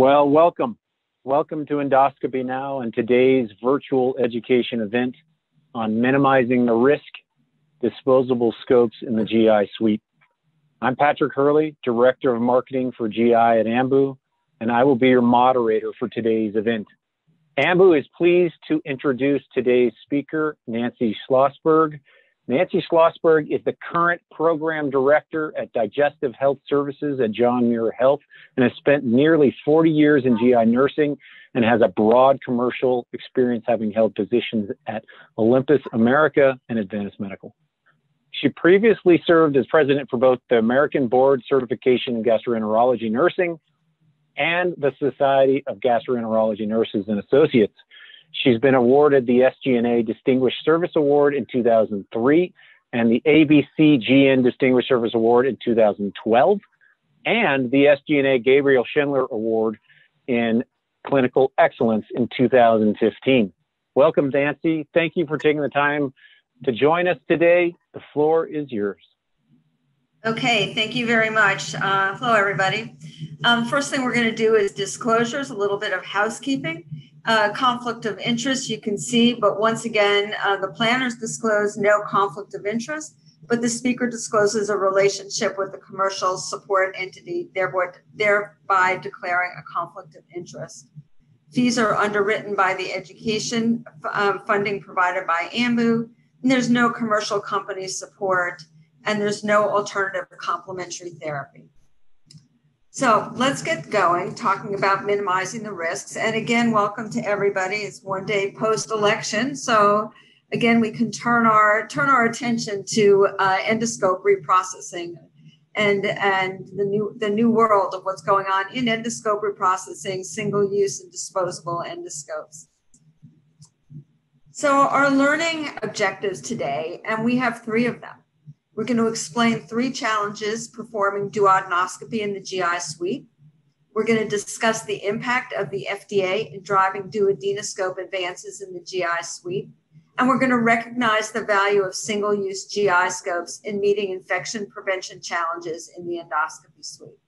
Well, welcome. Welcome to Endoscopy Now and today's virtual education event on minimizing the risk, disposable scopes in the GI suite. I'm Patrick Hurley, Director of Marketing for GI at Ambu, and I will be your moderator for today's event. Ambu is pleased to introduce today's speaker, Nancy Schlossberg. Nancy Schlossberg is the current program director at Digestive Health Services at John Muir Health and has spent nearly 40 years in GI nursing and has a broad commercial experience having held positions at Olympus America and Advanced Medical. She previously served as president for both the American Board Certification in Gastroenterology Nursing and the Society of Gastroenterology Nurses and Associates. She's been awarded the SGNA Distinguished Service Award in 2003 and the ABC GN Distinguished Service Award in 2012 and the SGNA Gabriel Schindler Award in Clinical Excellence in 2015. Welcome, Nancy. Thank you for taking the time to join us today. The floor is yours. Okay, thank you very much. Uh, hello, everybody. Um, first thing we're going to do is disclosures, a little bit of housekeeping uh, conflict of interest you can see, but once again, uh, the planners disclose no conflict of interest, but the speaker discloses a relationship with the commercial support entity, thereby, thereby declaring a conflict of interest. Fees are underwritten by the education um, funding provided by AMBU, and there's no commercial company support, and there's no alternative complementary therapy. So let's get going talking about minimizing the risks. And again, welcome to everybody. It's one day post election. So again, we can turn our turn our attention to uh, endoscope reprocessing and and the new the new world of what's going on in endoscope reprocessing, single use and disposable endoscopes. So our learning objectives today, and we have three of them. We're going to explain three challenges performing duodenoscopy in the GI suite. We're going to discuss the impact of the FDA in driving duodenoscope advances in the GI suite. And we're going to recognize the value of single use GI scopes in meeting infection prevention challenges in the endoscopy suite.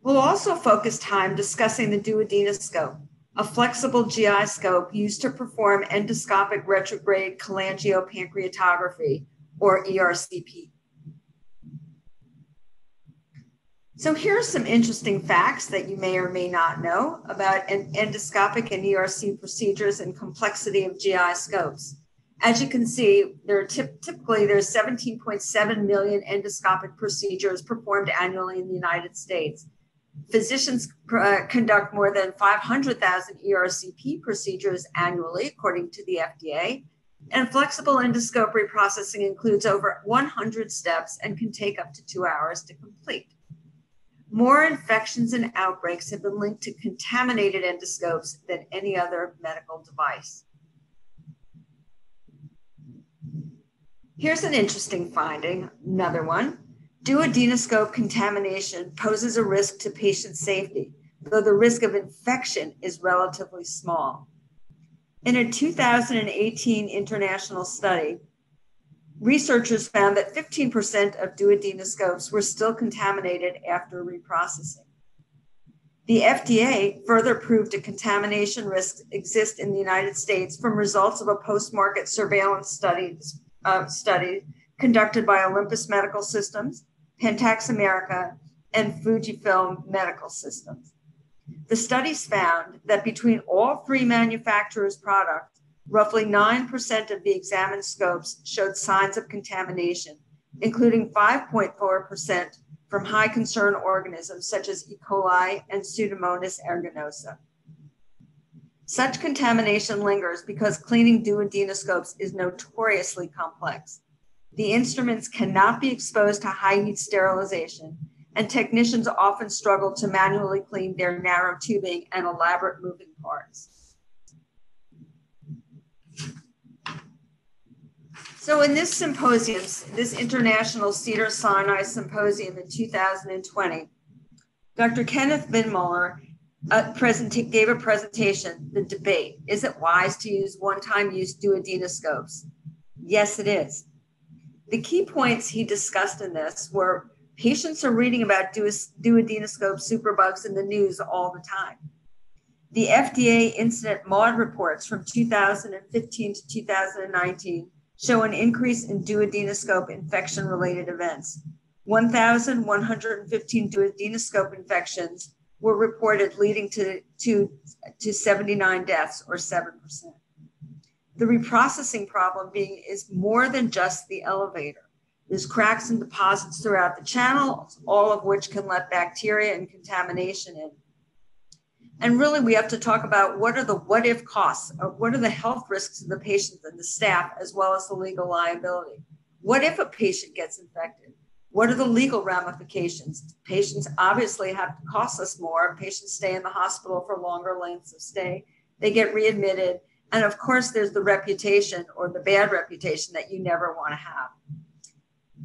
We'll also focus time discussing the duodenoscope a flexible GI scope used to perform endoscopic retrograde cholangiopancreatography, or ERCP. So here are some interesting facts that you may or may not know about endoscopic and ERC procedures and complexity of GI scopes. As you can see, there are typically there's 17.7 million endoscopic procedures performed annually in the United States, Physicians uh, conduct more than 500,000 ERCP procedures annually, according to the FDA. And flexible endoscope reprocessing includes over 100 steps and can take up to two hours to complete. More infections and outbreaks have been linked to contaminated endoscopes than any other medical device. Here's an interesting finding, another one. Duodenoscope contamination poses a risk to patient safety, though the risk of infection is relatively small. In a 2018 international study, researchers found that 15% of duodenoscopes were still contaminated after reprocessing. The FDA further proved a contamination risk exists in the United States from results of a post-market surveillance study, uh, study conducted by Olympus Medical Systems Pentax America, and Fujifilm Medical Systems. The studies found that between all three manufacturers' products, roughly 9% of the examined scopes showed signs of contamination, including 5.4% from high concern organisms such as E. coli and Pseudomonas aeruginosa. Such contamination lingers because cleaning duodenoscopes is notoriously complex. The instruments cannot be exposed to high heat sterilization, and technicians often struggle to manually clean their narrow tubing and elaborate moving parts. So in this symposium, this International Cedars-Sinai Symposium in 2020, Dr. Kenneth Binmoeller uh, gave a presentation, The Debate. Is it wise to use one-time use duodenoscopes? Yes, it is. The key points he discussed in this were Patients are reading about duodenoscope superbugs in the news all the time. The FDA incident MAUDE reports from 2015 to 2019 show an increase in duodenoscope infection related events. 1,115 duodenoscope infections were reported, leading to, to, to 79 deaths, or 7%. The reprocessing problem being is more than just the elevator. There's cracks and deposits throughout the channel, all of which can let bacteria and contamination in. And really, we have to talk about what are the what if costs, what are the health risks of the patients and the staff, as well as the legal liability. What if a patient gets infected? What are the legal ramifications? Patients obviously have to cost us more. Patients stay in the hospital for longer lengths of stay. They get readmitted. And of course, there's the reputation or the bad reputation that you never want to have.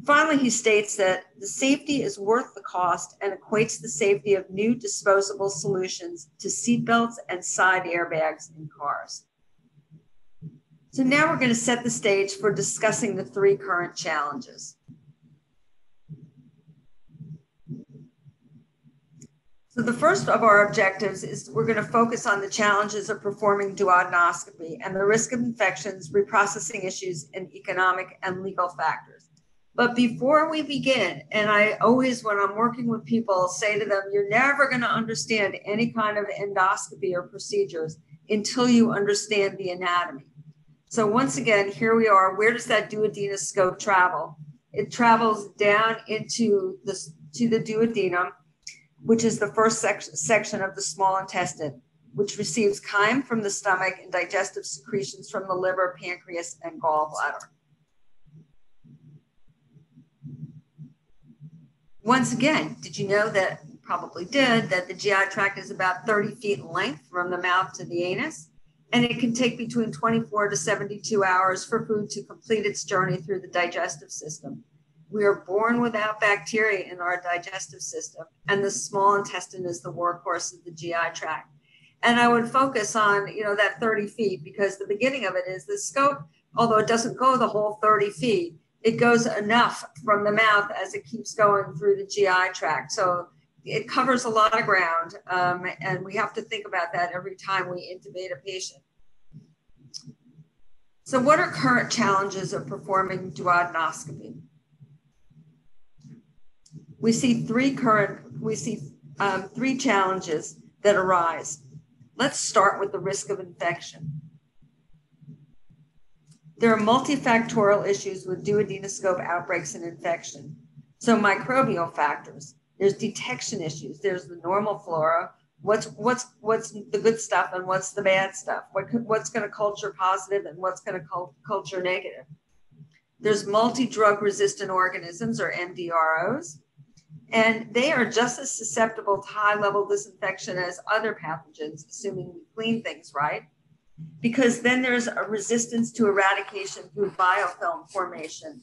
Finally, he states that the safety is worth the cost and equates the safety of new disposable solutions to seatbelts and side airbags in cars. So now we're going to set the stage for discussing the three current challenges. So the first of our objectives is we're going to focus on the challenges of performing duodenoscopy and the risk of infections, reprocessing issues, and economic and legal factors. But before we begin, and I always, when I'm working with people, say to them, you're never going to understand any kind of endoscopy or procedures until you understand the anatomy. So once again, here we are. Where does that duodenoscope travel? It travels down into the to the duodenum which is the first sec- section of the small intestine, which receives chyme from the stomach and digestive secretions from the liver, pancreas, and gallbladder. Once again, did you know that? Probably did, that the GI tract is about 30 feet in length from the mouth to the anus, and it can take between 24 to 72 hours for food to complete its journey through the digestive system. We are born without bacteria in our digestive system, and the small intestine is the workhorse of the GI tract. And I would focus on, you know, that 30 feet because the beginning of it is the scope, although it doesn't go the whole 30 feet, it goes enough from the mouth as it keeps going through the GI tract. So it covers a lot of ground, um, and we have to think about that every time we intubate a patient. So, what are current challenges of performing duodenoscopy? We see three current, we see um, three challenges that arise. Let's start with the risk of infection. There are multifactorial issues with duodenoscope outbreaks and infection. So microbial factors, there's detection issues, there's the normal flora, what's what's what's the good stuff and what's the bad stuff, what what's going to culture positive and what's going to culture negative. There's multi-drug resistant organisms or MDROs. And they are just as susceptible to high level disinfection as other pathogens, assuming we clean things right. Because then there's a resistance to eradication through biofilm formation.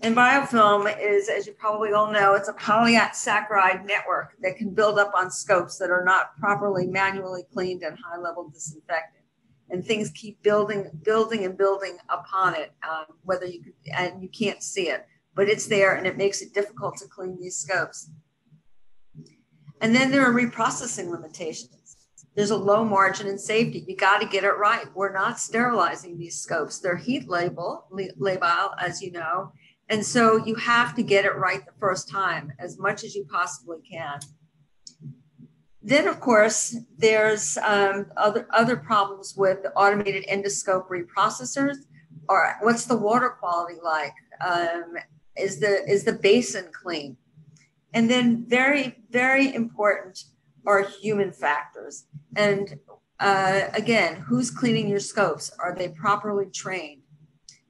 And biofilm is, as you probably all know, it's a polysaccharide network that can build up on scopes that are not properly manually cleaned and high level disinfected. And things keep building, building, and building upon it, um, whether you and you can't see it but it's there and it makes it difficult to clean these scopes. And then there are reprocessing limitations. There's a low margin in safety. You got to get it right. We're not sterilizing these scopes. They're heat label, labile, as you know. And so you have to get it right the first time as much as you possibly can. Then, of course, there's um, other, other problems with the automated endoscope reprocessors. Or what's the water quality like? Um, is the is the basin clean. And then very very important are human factors. And uh, again who's cleaning your scopes? Are they properly trained?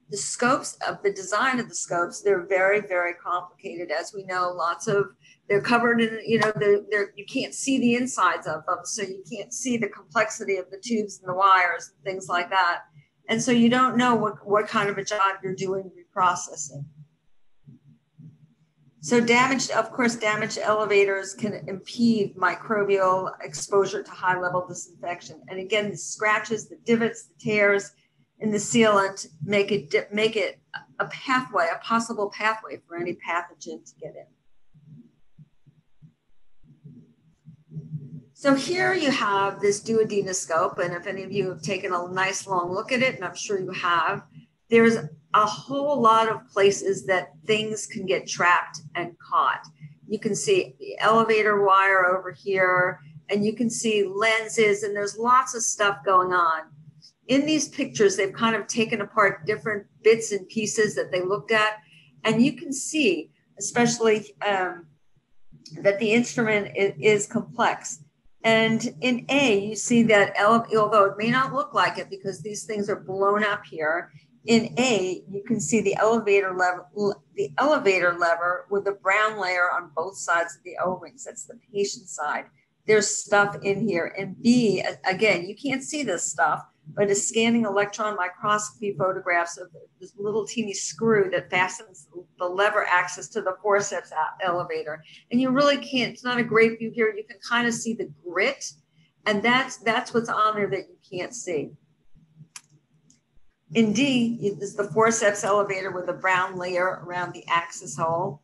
The scopes of the design of the scopes they're very very complicated. As we know lots of they're covered in you know they're, they're you can't see the insides of them so you can't see the complexity of the tubes and the wires and things like that. And so you don't know what, what kind of a job you're doing reprocessing so damaged, of course, damaged elevators can impede microbial exposure to high level disinfection. And again, the scratches, the divots, the tears in the sealant make it, make it a pathway, a possible pathway for any pathogen to get in. So here you have this duodenoscope, and if any of you have taken a nice long look at it, and I'm sure you have, there's a whole lot of places that things can get trapped and caught. You can see the elevator wire over here, and you can see lenses, and there's lots of stuff going on. In these pictures, they've kind of taken apart different bits and pieces that they looked at, and you can see, especially um, that the instrument is, is complex and in A, you see that although it may not look like it because these things are blown up here, in A, you can see the elevator lever, the elevator lever with the brown layer on both sides of the O-rings. That's the patient side. There's stuff in here. And B, again, you can't see this stuff, but a scanning electron microscopy photographs of this little teeny screw that fastens the lever axis to the forceps elevator. And you really can't, it's not a great view here. You can kind of see the grit and that's, that's what's on there that you can't see. In D is the forceps elevator with a brown layer around the axis hole.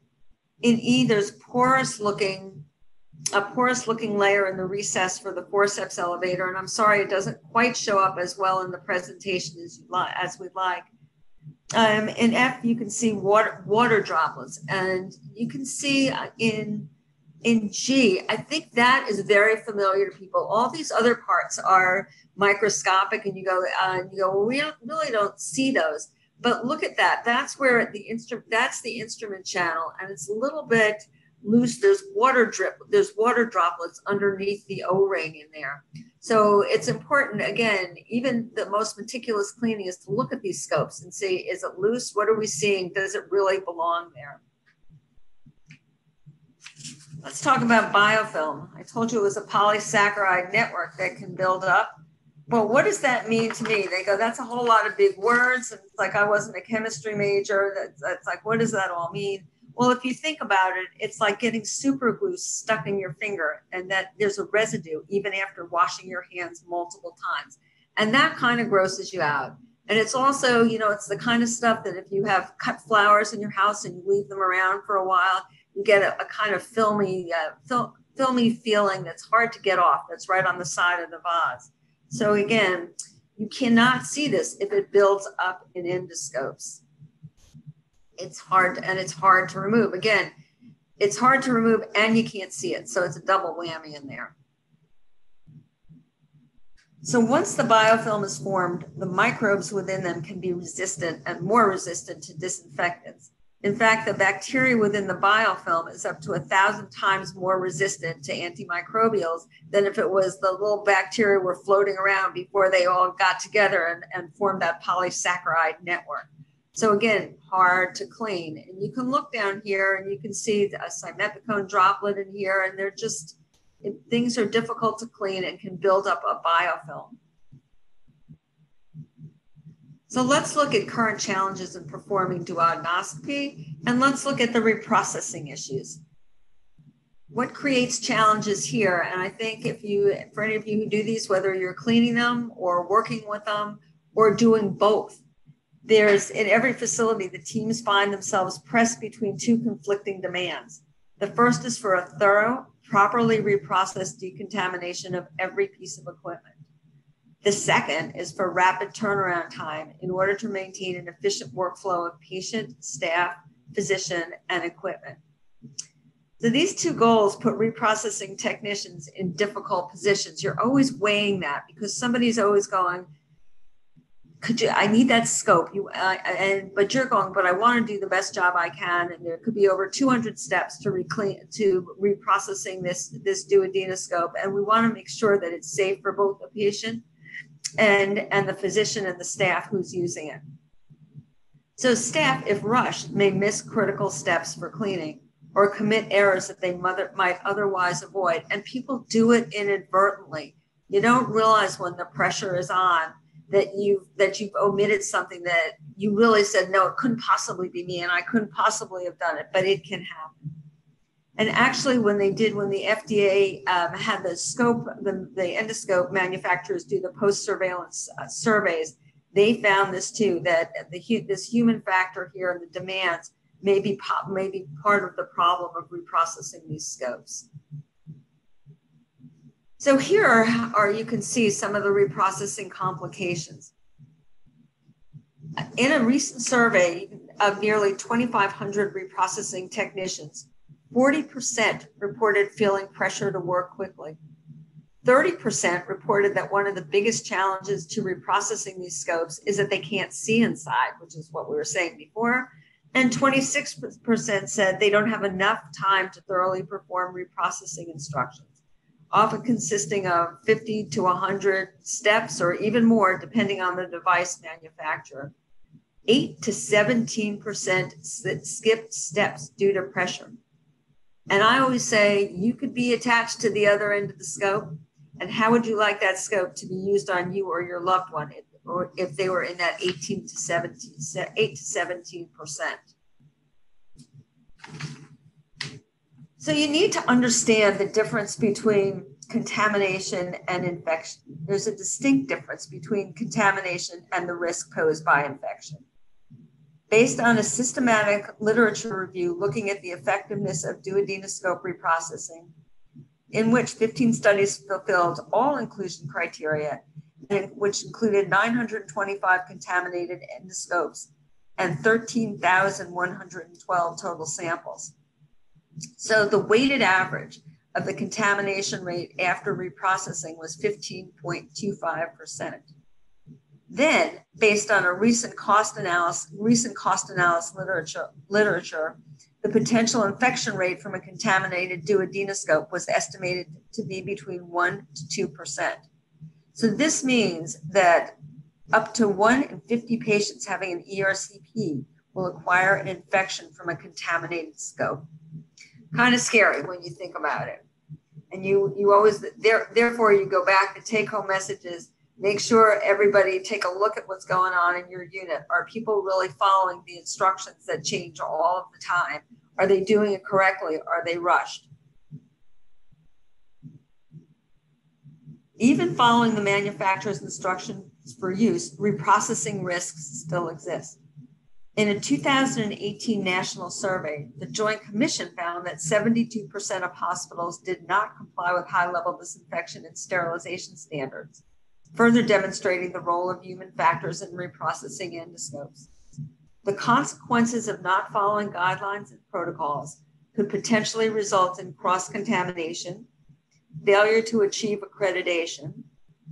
In E, there's porous looking a porous looking layer in the recess for the forceps elevator. And I'm sorry, it doesn't quite show up as well in the presentation as like, as we'd like. Um, in F, you can see water, water droplets and you can see uh, in, in G, I think that is very familiar to people. All these other parts are microscopic and you go, uh, you go, well, we don't, really don't see those, but look at that. That's where the instrument, that's the instrument channel. And it's a little bit, loose there's water drip there's water droplets underneath the o-ring in there so it's important again even the most meticulous cleaning is to look at these scopes and see is it loose what are we seeing does it really belong there let's talk about biofilm. I told you it was a polysaccharide network that can build up. Well what does that mean to me? They go that's a whole lot of big words. And it's like i wasn't a chemistry major. That's, that's like what does that all mean? Well, if you think about it, it's like getting super glue stuck in your finger, and that there's a residue even after washing your hands multiple times. And that kind of grosses you out. And it's also, you know, it's the kind of stuff that if you have cut flowers in your house and you leave them around for a while, you get a, a kind of filmy, uh, fil- filmy feeling that's hard to get off. That's right on the side of the vase. So again, you cannot see this if it builds up in endoscopes it's hard and it's hard to remove. Again, it's hard to remove and you can't see it. So it's a double whammy in there. So once the biofilm is formed, the microbes within them can be resistant and more resistant to disinfectants. In fact, the bacteria within the biofilm is up to a thousand times more resistant to antimicrobials than if it was the little bacteria were floating around before they all got together and, and formed that polysaccharide network. So again, hard to clean. And you can look down here and you can see a simethicone droplet in here, and they're just, things are difficult to clean and can build up a biofilm. So let's look at current challenges in performing duodenoscopy, and let's look at the reprocessing issues. What creates challenges here? And I think if you, for any of you who do these, whether you're cleaning them or working with them or doing both, there's in every facility, the teams find themselves pressed between two conflicting demands. The first is for a thorough, properly reprocessed decontamination of every piece of equipment. The second is for rapid turnaround time in order to maintain an efficient workflow of patient, staff, physician, and equipment. So these two goals put reprocessing technicians in difficult positions. You're always weighing that because somebody's always going, could you i need that scope you uh, and but you're going but i want to do the best job i can and there could be over 200 steps to reclaim to reprocessing this this duodenoscope and we want to make sure that it's safe for both the patient and and the physician and the staff who's using it. So staff if rushed may miss critical steps for cleaning or commit errors that they mother, might otherwise avoid and people do it inadvertently. You don't realize when the pressure is on that you that you've omitted something that you really said no it couldn't possibly be me and i couldn't possibly have done it but it can happen and actually when they did when the fda um, had the scope the, the endoscope manufacturers do the post surveillance uh, surveys they found this too that the this human factor here and the demands may be, may be part of the problem of reprocessing these scopes So here are, are you can see some of the reprocessing complications. In a recent survey of nearly 2,500 reprocessing technicians, 40% reported feeling pressure to work quickly. 30% reported that one of the biggest challenges to reprocessing these scopes is that they can't see inside, which is what we were saying before. And 26% said they don't have enough time to thoroughly perform reprocessing instructions, often consisting of 50 to 100 steps or even more, depending on the device manufacturer. 8 to 17% skipped steps due to pressure. And I always say you could be attached to the other end of the scope. And how would you like that scope to be used on you or your loved one, or if they were in that 18 to 17, 8 to 17 percent? So you need to understand the difference between contamination and infection. There's a distinct difference between contamination and the risk posed by infection based on a systematic literature review looking at the effectiveness of duodenoscope reprocessing, in which 15 studies fulfilled all inclusion criteria, which included 925 contaminated endoscopes and 13,112 total samples. So the weighted average of the contamination rate after reprocessing was 15.25%. Then, based on a recent cost analysis, recent cost analysis literature, literature, the potential infection rate from a contaminated duodenoscope was estimated to be between 1 to 2%. So this means that up to 1 in 50 patients having an ERCP will acquire an infection from a contaminated scope. Kind of scary when you think about it. And you you always there therefore you go back the take home messages make sure everybody take a look at what's going on in your unit. Are people really following the instructions that change all of the time? Are they doing it correctly? Are they rushed? Even following the manufacturer's instructions for use, reprocessing risks still exist. In a 2018 national survey, the Joint Commission found that 72% of hospitals did not comply with high level disinfection and sterilization standards further demonstrating the role of human factors in reprocessing endoscopes. The consequences of not following guidelines and protocols could potentially result in cross contamination, failure to achieve accreditation,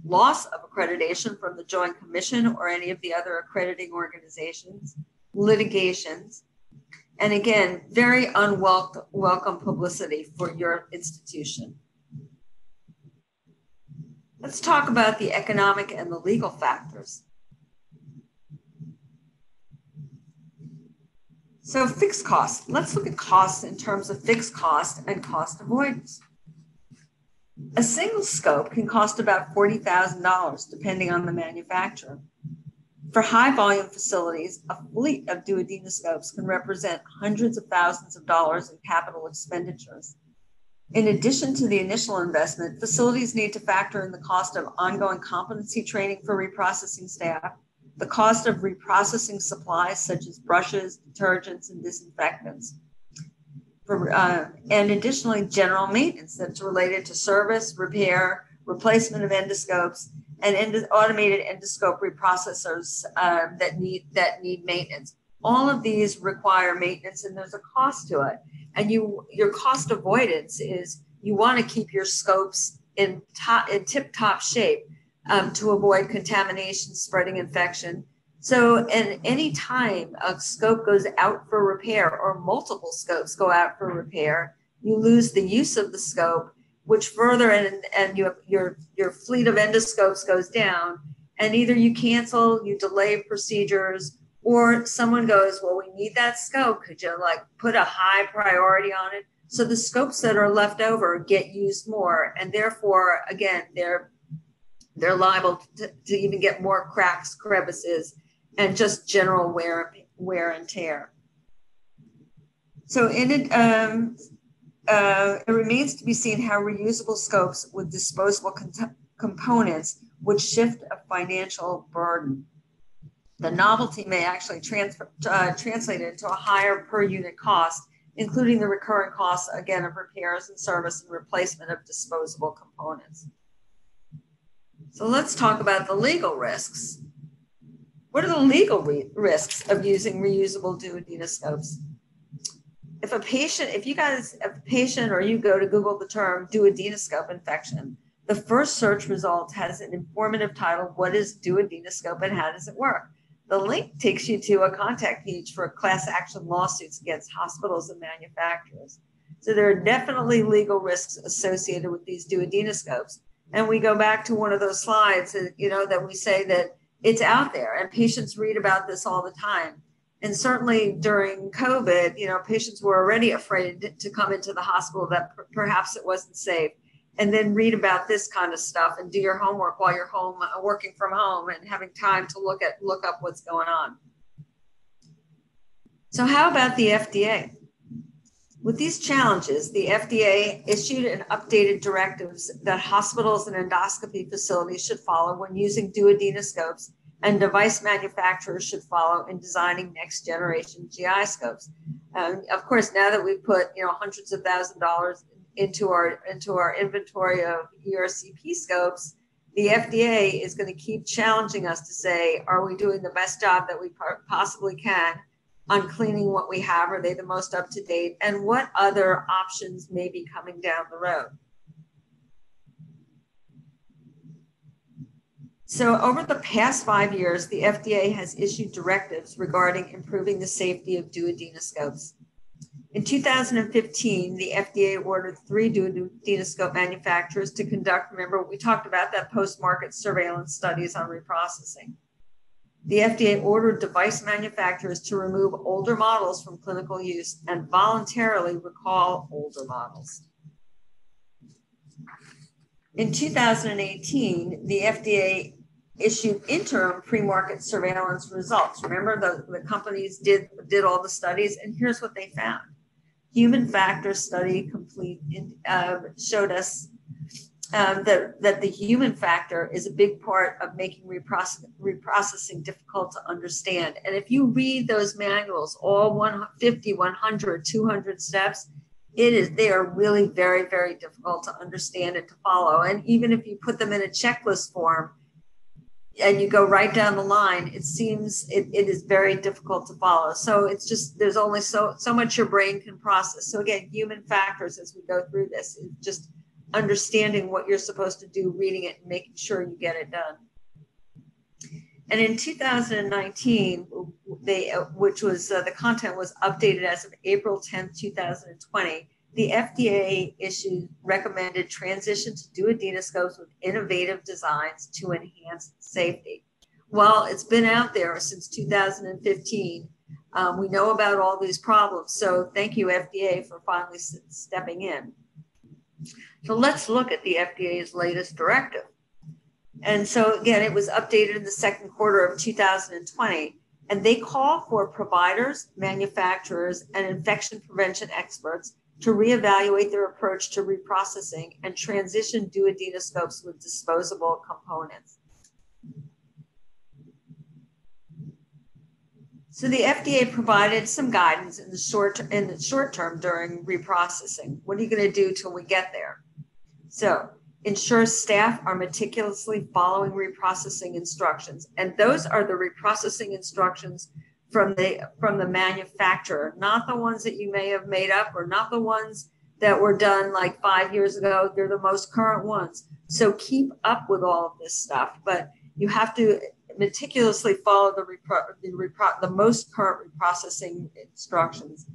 loss of accreditation from the Joint Commission or any of the other accrediting organizations, litigations, and again, very unwelcome publicity for your institution. Let's talk about the economic and the legal factors. So fixed costs. Let's look at costs in terms of fixed cost and cost avoidance. A single scope can cost about $40,000 depending on the manufacturer. For high volume facilities, a fleet of duodenoscopes can represent hundreds of thousands of dollars in capital expenditures. In addition to the initial investment, facilities need to factor in the cost of ongoing competency training for reprocessing staff, the cost of reprocessing supplies such as brushes, detergents, and disinfectants, for, uh, and additionally, general maintenance that's related to service, repair, replacement of endoscopes, and end- automated endoscope reprocessors uh, that need that need maintenance. All of these require maintenance, and there's a cost to it and you your cost avoidance is you want to keep your scopes in top in tip top shape um, to avoid contamination, spreading infection. So, and any time a scope goes out for repair or multiple scopes go out for repair, you lose the use of the scope, which further and and you, your your fleet of endoscopes goes down, and either you cancel, you delay procedures, or someone goes, well, we need that scope. Could you like put a high priority on it? So the scopes that are left over get used more, and therefore, again, they're they're liable to, to even get more cracks, crevices, and just general wear wear and tear. So in it, um, uh, it remains to be seen how reusable scopes with disposable components would shift a financial burden the novelty may actually transfer, uh, translate into a higher per unit cost, including the recurring costs, again, of repairs and service and replacement of disposable components. So let's talk about the legal risks. What are the legal risks of using reusable duodenoscopes? If a patient, if you guys, if a patient or you go to Google the term duodenoscope infection, the first search result has an informative title, What is duodenoscope and how does it work? The link takes you to a contact page for class action lawsuits against hospitals and manufacturers. So there are definitely legal risks associated with these duodenoscopes. And we go back to one of those slides, that, you know, that we say that it's out there and patients read about this all the time. And certainly during COVID, you know, patients were already afraid to come into the hospital that perhaps it wasn't safe and then read about this kind of stuff and do your homework while you're home uh, working from home and having time to look at look up what's going on. So how about the fda with these challenges the fda issued and updated directives that hospitals and endoscopy facilities should follow when using duodenoscopes and device manufacturers should follow in designing next generation gi scopes. Um, of course now that we've put you know hundreds of thousands of dollars into our into our inventory of ERCP scopes, the FDA is going to keep challenging us to say, are we doing the best job that we possibly can on cleaning what we have? Are they the most up to date? And what other options may be coming down the road? So, over the past five years, the FDA has issued directives regarding improving the safety of duodenoscopes. In 2015, the FDA ordered three duodenoscope manufacturers to conduct, remember, we talked about that post market surveillance studies on reprocessing. The FDA ordered device manufacturers to remove older models from clinical use and voluntarily recall older models. In 2018, the FDA issued interim pre-market surveillance results. Remember, the, the companies did, did all the studies, and here's what they found human factor study complete uh, showed us um, that, that the human factor is a big part of making reprocess, reprocessing difficult to understand. And if you read those manuals, all 150, 100, 200 steps, it is they are really very, very difficult to understand and to follow. And even if you put them in a checklist form, and you go right down the line, it seems it, it is very difficult to follow. So it's just there's only so so much your brain can process. So again, human factors as we go through this is just understanding what you're supposed to do, reading it, and making sure you get it done. And in 2019, they which was uh, the content was updated as of April 10th, 2020 the FDA issued recommended transition to duodenoscopes with innovative designs to enhance safety. Well, it's been out there since 2015. Um, we know about all these problems. So thank you, FDA, for finally stepping in. So let's look at the FDA's latest directive. And so again, it was updated in the second quarter of 2020. And they call for providers, manufacturers, and infection prevention experts to reevaluate their approach to reprocessing and transition duodenoscopes with disposable components. So the FDA provided some guidance in the short in the short term during reprocessing. What are you going to do till we get there? So ensure staff are meticulously following reprocessing instructions, and those are the reprocessing instructions from the from the manufacturer, not the ones that you may have made up or not the ones that were done like five years ago. They're the most current ones. So keep up with all of this stuff, but you have to meticulously follow the repro- the, repro- the most current reprocessing instructions.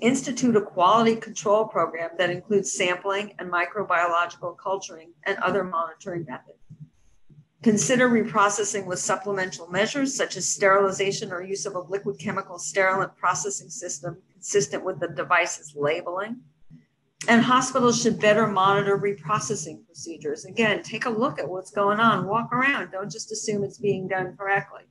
Institute a quality control program that includes sampling and microbiological culturing and other monitoring methods. Consider reprocessing with supplemental measures such as sterilization or use of a liquid chemical sterilant processing system consistent with the device's labeling. And hospitals should better monitor reprocessing procedures. Again, take a look at what's going on, walk around, don't just assume it's being done correctly.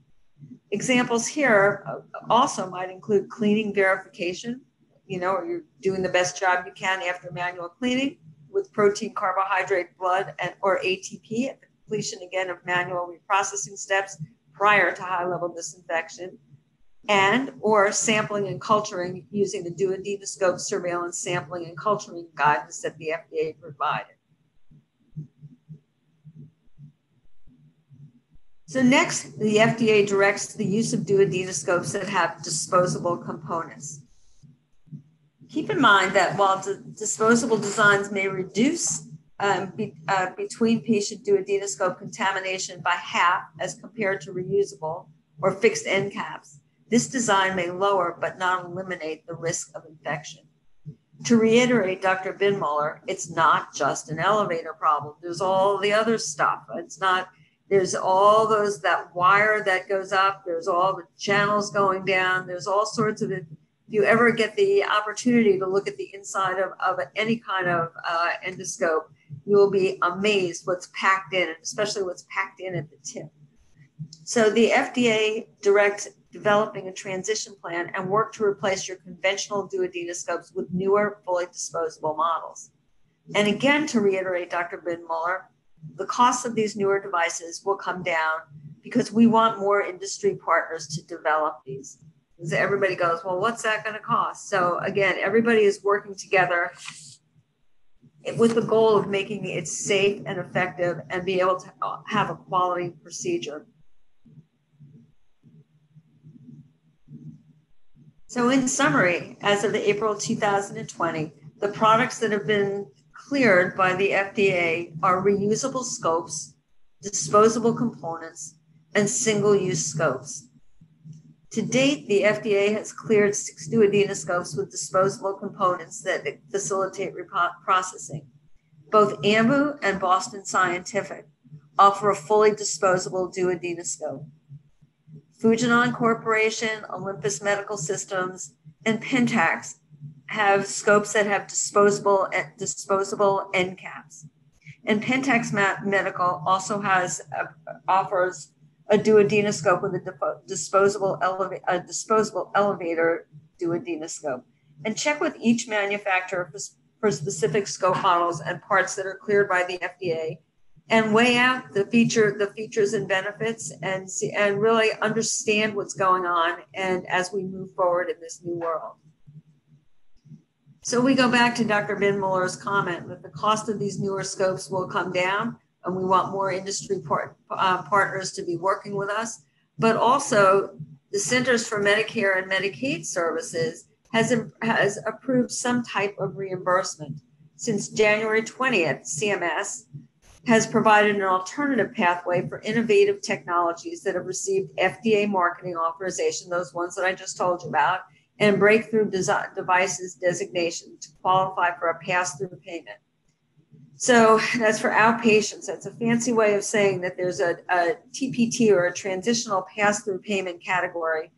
Examples here uh, also might include cleaning verification, you know, or you're doing the best job you can after manual cleaning with protein, carbohydrate, blood, and or ATP completion again of manual reprocessing steps prior to high level disinfection and or sampling and culturing using the duodenoscope surveillance sampling and culturing guidance that the FDA provided. So next, the FDA directs the use of duodenoscopes that have disposable components. Keep in mind that while disposable designs may reduce um, be, uh, between patient duodenoscope contamination by half as compared to reusable or fixed end caps, this design may lower but not eliminate the risk of infection. To reiterate Dr. Binmoeller, it's not just an elevator problem. There's all the other stuff. It's not, there's all those, that wire that goes up, there's all the channels going down, there's all sorts of. If you ever get the opportunity to look at the inside of, of any kind of uh, endoscope, you will be amazed what's packed in, especially what's packed in at the tip. So the FDA directs developing a transition plan and work to replace your conventional duodenoscopes with newer, fully disposable models. And again, to reiterate Dr. Binmoeller, the cost of these newer devices will come down because we want more industry partners to develop these. Everybody goes, well, what's that going to cost? So again, everybody is working together with the goal of making it safe and effective and be able to have a quality procedure. So, in summary, as of April 2020, the products that have been cleared by the FDA are reusable scopes, disposable components, and single use scopes. To date, the FDA has cleared six duodenoscopes with disposable components that facilitate reprocessing. Both Ambu and Boston Scientific offer a fully disposable duodenoscope. Fujinon Corporation, Olympus Medical Systems, and Pentax have scopes that have disposable disposable end caps. And Pentax Medical also has uh, offers a duodenoscope with a disposable eleva- a disposable elevator duodenoscope. And check with each manufacturer for, for specific scope models and parts that are cleared by the FDA and weigh out the feature the features and benefits and see and really understand what's going on and as we move forward in this new world so we go back to dr Binmoeller's comment that the cost of these newer scopes will come down and we want more industry part, uh, partners to be working with us but also the centers for medicare and medicaid services has, has approved some type of reimbursement since january 20th cms has provided an alternative pathway for innovative technologies that have received FDA marketing authorization, those ones that I just told you about, and breakthrough devices designation to qualify for a pass through payment. So that's for outpatients. That's a fancy way of saying that there's a, a TPT or a transitional pass through payment category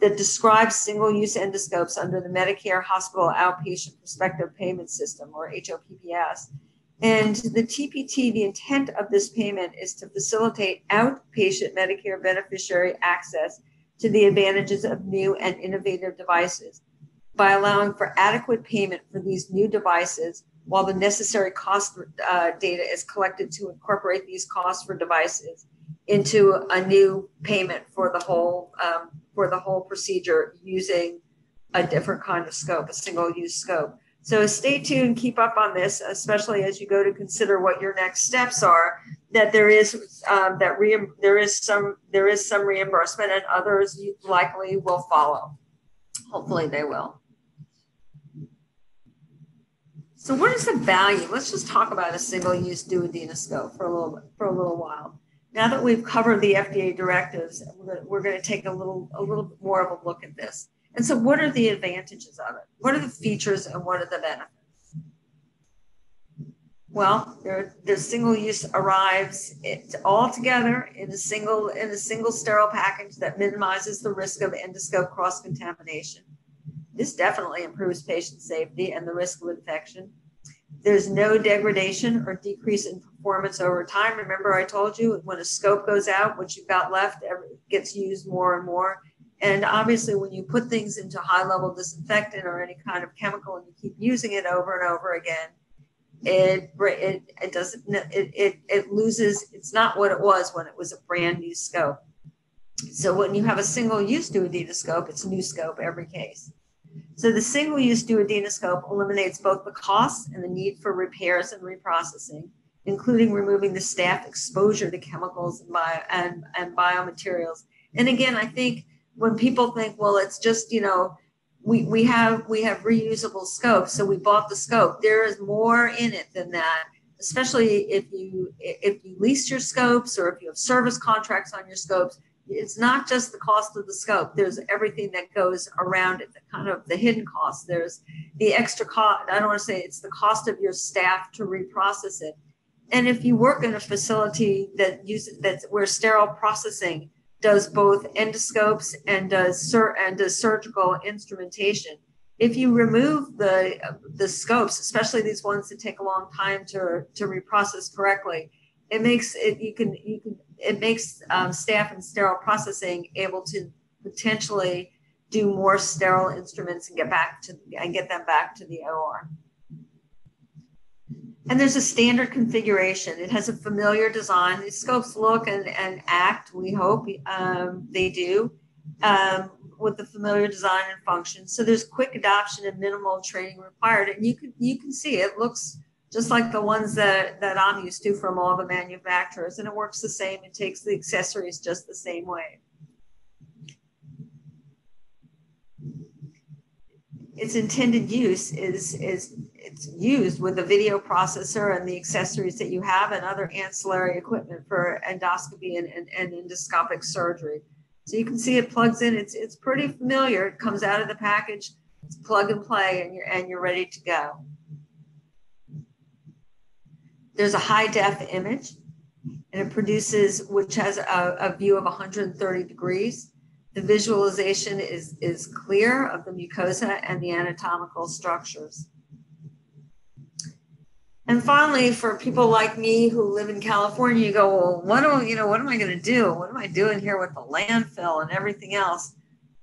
that describes single use endoscopes under the Medicare Hospital Outpatient Prospective Payment System or HOPPS and the TPT, the intent of this payment is to facilitate outpatient Medicare beneficiary access to the advantages of new and innovative devices by allowing for adequate payment for these new devices while the necessary cost uh, data is collected to incorporate these costs for devices into a new payment for the whole um, for the whole procedure using a different kind of scope, a single use scope. So stay tuned, keep up on this, especially as you go to consider what your next steps are. That there is um, that re- there is some there is some reimbursement, and others likely will follow. Hopefully, they will. So, what is the value? Let's just talk about a single-use duodenoscope for a little for a little while. Now that we've covered the FDA directives, we're going to, take a little a little bit more of a look at this. And so, what are the advantages of it? What are the features and what are the benefits? Well, the single use arrives it, all together in a single in a single sterile package that minimizes the risk of endoscope cross contamination. This definitely improves patient safety and the risk of infection. There's no degradation or decrease in performance over time. Remember, I told you when a scope goes out, what you've got left gets used more and more. And obviously, when you put things into high level disinfectant or any kind of chemical and you keep using it over and over again, it it, it doesn't it, it it loses it's not what it was when it was a brand new scope. So when you have a single use duodenoscope, it's a new scope every case. So the single use duodenoscope eliminates both the cost and the need for repairs and reprocessing. including removing the staff exposure to chemicals and, bio, and, and biomaterials. And again, I think when people think, well, it's just, you know, we, we have we have reusable scopes, so we bought the scope. There is more in it than that, especially if you if you lease your scopes or if you have service contracts on your scopes. It's not just the cost of the scope. There's everything that goes around it, the kind of the hidden costs. There's the extra cost. I don't want to say it's the cost of your staff to reprocess it. And if you work in a facility that uses that's where sterile processing does both endoscopes and does sur- and does surgical instrumentation. If you remove the the scopes, especially these ones that take a long time to to reprocess correctly, it makes it you can you can it makes um, staff and sterile processing able to potentially do more sterile instruments and get back to and get them back to the OR. And there's a standard configuration. It has a familiar design. These scopes look and, and act, we hope um, they do, um, with the familiar design and function. So there's quick adoption and minimal training required. And you can you can see it looks just like the ones that, that I'm used to from all the manufacturers. And it works the same. It takes the accessories just the same way. its intended use is is it's used with the video processor and the accessories that you have and other ancillary equipment for endoscopy and, and, and endoscopic surgery. So you can see it plugs in. It's it's pretty familiar. It comes out of the package. It's plug and play, and you're and you're ready to go. There's a high def image, and it produces which has a, a view of 130 degrees. The visualization is, is clear of the mucosa and the anatomical structures. And finally, for people like me who live in California, you go, well, what do you know? What am I going to do? What am I doing here with the landfill and everything else?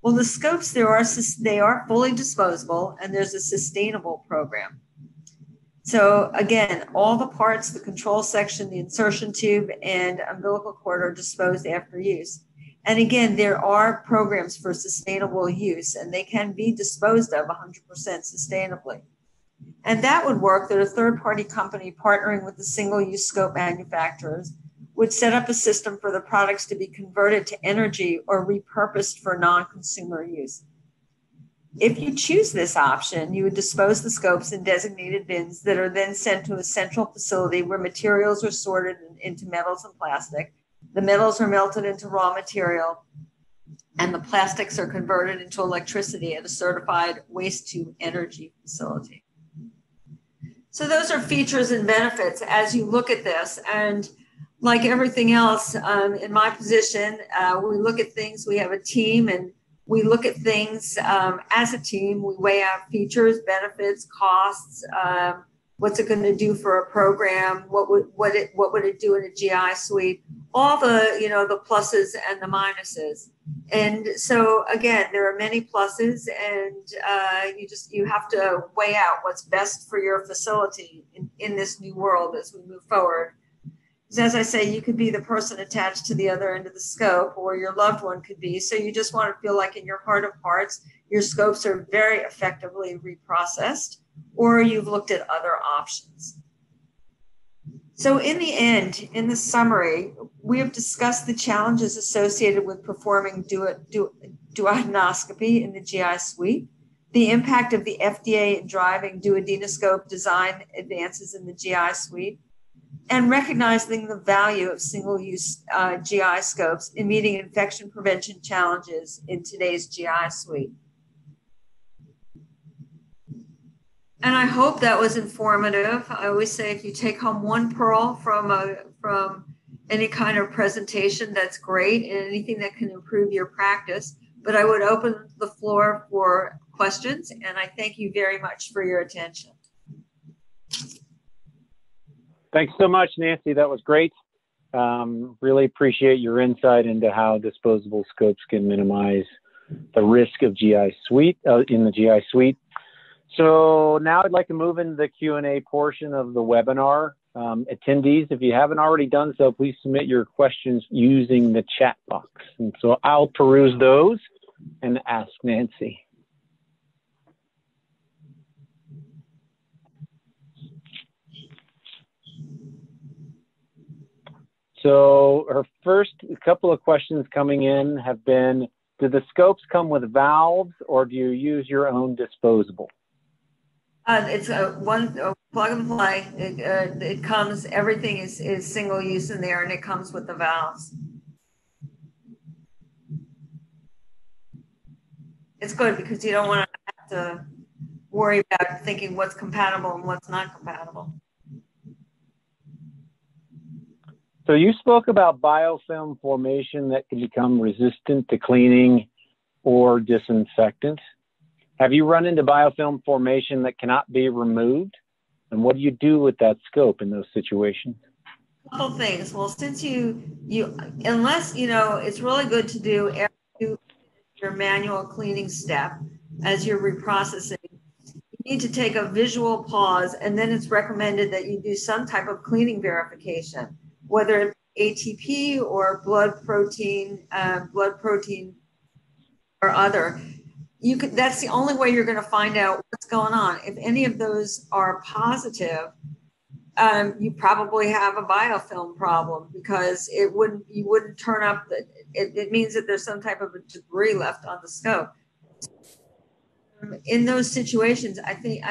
Well, the scopes there are they are fully disposable, and there's a sustainable program. So again, all the parts, the control section, the insertion tube, and umbilical cord are disposed after use. And again, there are programs for sustainable use and they can be disposed of 100% sustainably. And that would work that a third party company partnering with the single use scope manufacturers would set up a system for the products to be converted to energy or repurposed for non consumer use. If you choose this option, you would dispose the scopes in designated bins that are then sent to a central facility where materials are sorted into metals and plastic the metals are melted into raw material, and the plastics are converted into electricity at a certified waste to energy facility. So, those are features and benefits as you look at this. And like everything else um, in my position, uh, we look at things, we have a team, and we look at things um, as a team. We weigh out features, benefits, costs. Um, what's it going to do for a program? What would what it what would it do in a GI suite? all the you know the pluses and the minuses and so again there are many pluses and uh, you just you have to weigh out what's best for your facility in, in this new world as we move forward as i say you could be the person attached to the other end of the scope or your loved one could be. So you just want to feel like in your heart of hearts your scopes are very effectively reprocessed or you've looked at other options. So, in the end, in the summary, we have discussed the challenges associated with performing duodenoscopy in the GI suite, the impact of the FDA in driving duodenoscope design advances in the GI suite, and recognizing the value of single use uh, GI scopes in meeting infection prevention challenges in today's GI suite. and I hope that was informative. I always say if you take home one pearl from a from any kind of presentation, that's great, and anything that can improve your practice. But I would open the floor for questions, and I thank you very much for your attention. Thanks so much, Nancy. That was great. Um, really appreciate your insight into how disposable scopes can minimize the risk of GI suite uh, in the GI suite. So now I'd like to move into the Q&A portion of the webinar. Um, attendees, if you haven't already done so, please submit your questions using the chat box. And so I'll peruse those and ask Nancy. So her first couple of questions coming in have been, do the scopes come with valves or do you use your own disposable? Uh, it's a one a plug and play. It, uh, it comes, everything is, is single use in there and it comes with the valves. It's good because you don't want to have to worry about thinking what's compatible and what's not compatible. So you spoke about biofilm formation that can become resistant to cleaning or disinfectant. Have you run into biofilm formation that cannot be removed? And what do you do with that scope in those situations? A couple things. Well, since you you unless you know, it's really good to do every your manual cleaning step as you're reprocessing. You need to take a visual pause, and then it's recommended that you do some type of cleaning verification whether it's ATP or blood protein, uh, blood protein or other. You could, that's the only way you're going to find out what's going on. If any of those are positive, um, you probably have a biofilm problem because it wouldn't you wouldn't turn up the, it, it means that there's some type of a debris left on the scope in those situations i think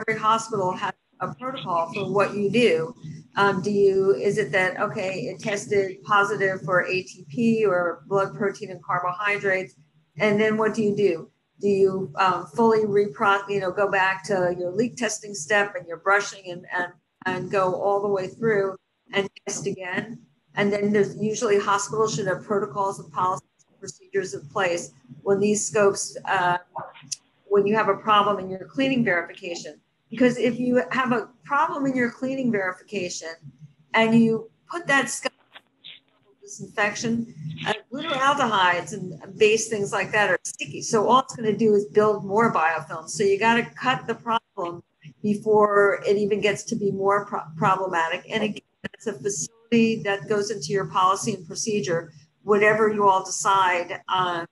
every hospital has a protocol for what you do um, do you, is it that, okay, it tested positive for ATP or blood protein and carbohydrates? And then what do you do? Do you um, fully repro, you know, go back to your leak testing step and your brushing and, and, and go all the way through and test again? And then there's usually hospitals should have protocols and policies and procedures in place when these scopes, uh, when you have a problem in your cleaning verification because if you have a problem in your cleaning verification and you put that disinfection, uh, glutaraldehydes and base things like that are sticky. So all it's going to do is build more biofilm. So you got to cut the problem before it even gets to be more pro- problematic. And again, it's a facility that goes into your policy and procedure, whatever you all decide on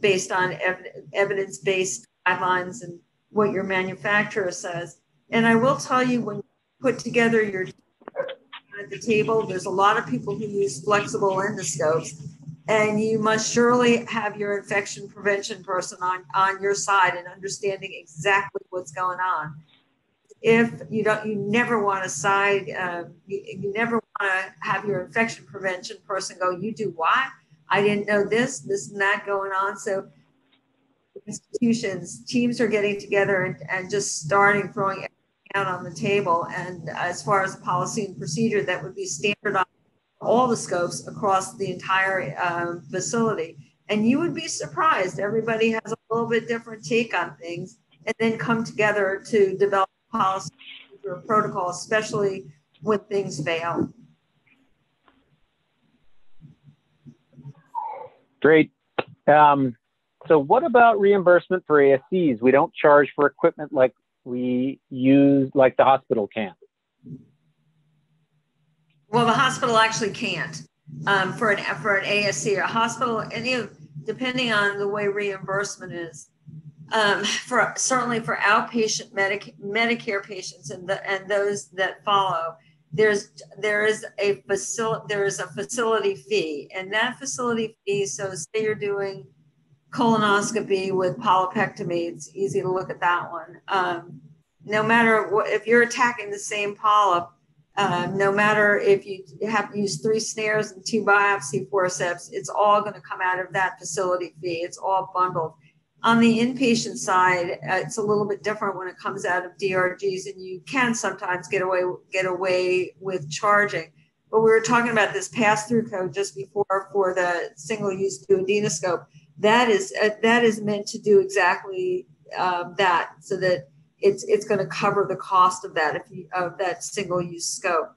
based on ev- evidence-based guidelines and what your manufacturer says. And I will tell you when you put together your at the table, there's a lot of people who use flexible endoscopes, and you must surely have your infection prevention person on, on your side and understanding exactly what's going on. If you don't, you never want to side, um, you, you never want to have your infection prevention person go, you do what? I didn't know this, this and that going on. So institutions, teams are getting together and, and just starting throwing out on the table. And as far as policy and procedure, that would be standardized all the scopes across the entire um, facility. And you would be surprised. Everybody has a little bit different take on things and then come together to develop policy or protocol, especially when things fail. Great. Um, so what about reimbursement for ASCs? We don't charge for equipment like we use, like the hospital can. Well, the hospital actually can't um, for an for an ASC or a hospital. Any of depending on the way reimbursement is. Um, for certainly for outpatient Medic, Medicare patients and the, and those that follow, there's there is a facility there is a facility fee, and that facility fee. So say you're doing colonoscopy with polypectomy. It's easy to look at that one. Um, no matter what, if you're attacking the same polyp, uh, no matter if you have to use three snares and two biopsy forceps, it's all going to come out of that facility fee. It's all bundled. On the inpatient side, uh, it's a little bit different when it comes out of DRGs, and you can sometimes get away get away with charging. But we were talking about this pass-through code just before for the single-use duodenoscope that is uh, that is meant to do exactly um, that so that it's it's going to cover the cost of that if you, of that single use scope.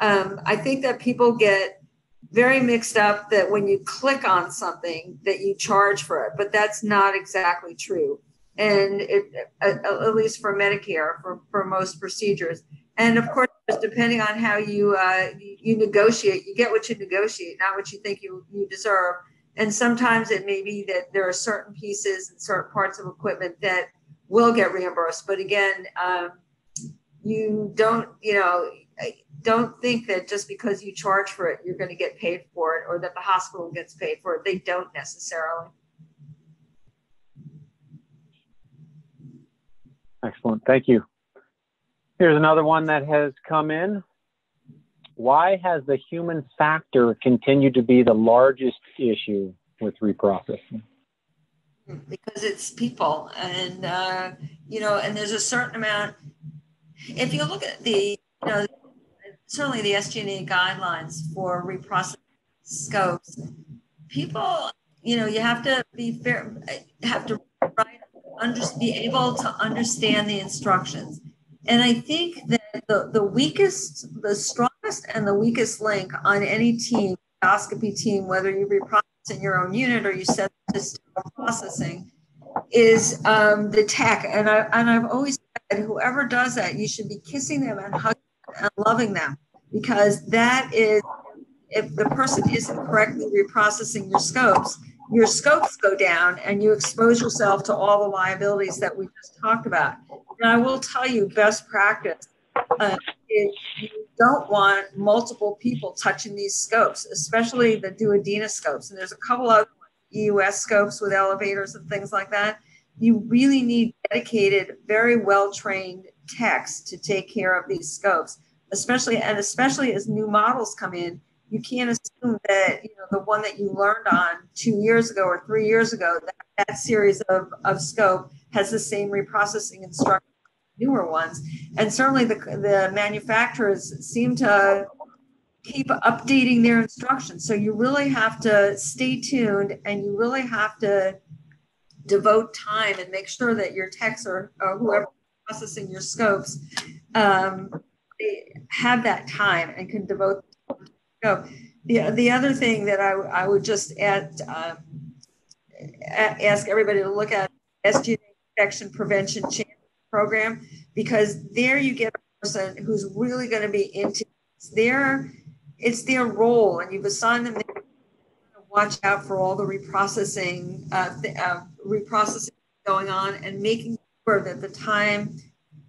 Um, i think that people get very mixed up that when you click on something that you charge for it but that's not exactly true. And it, at, at least for medicare for, for most procedures. And of course depending on how you uh, you negotiate you get what you negotiate not what you think you, you deserve and sometimes it may be that there are certain pieces and certain parts of equipment that will get reimbursed. But again, um, you don't, you know, don't think that just because you charge for it, you're going to get paid for it or that the hospital gets paid for it. They don't necessarily. Excellent. Thank you. Here's another one that has come in. Why has the human factor continued to be the largest issue with reprocessing? Because it's people, and uh, you know, and there's a certain amount. If you look at the, you know, certainly the SGNA guidelines for reprocessing scopes, people, you know, you have to be fair, have to write, under, be able to understand the instructions. And I think that the, the weakest, the strongest and the weakest link on any team, endoscopy team, whether you reprocess in your own unit or you set to processing, is um, the tech. And, I, and I've always said, whoever does that, you should be kissing them and hugging and loving them because that is if the person isn't correctly reprocessing your scopes your scopes go down and you expose yourself to all the liabilities that we just talked about and i will tell you best practice uh, if you don't want multiple people touching these scopes especially the duodenoscopes and there's a couple other eus scopes with elevators and things like that. You really need dedicated very well trained techs to take care of these scopes especially and especially as new models come in you can't assume that you know the one that you learned on two years ago or three years ago that, that series of, of scope has the same reprocessing instructions newer ones and certainly the, the manufacturers seem to keep updating their instructions so you really have to stay tuned and you really have to devote time and make sure that your techs are or whoever processing your scopes um, have that time and can devote go. The, the other thing that I, I would just add, um, ask everybody to look at SG infection prevention program because there you get a person who's really going to be into their it's their role and you've assigned them to watch out for all the reprocessing uh, uh, reprocessing going on and making sure that the time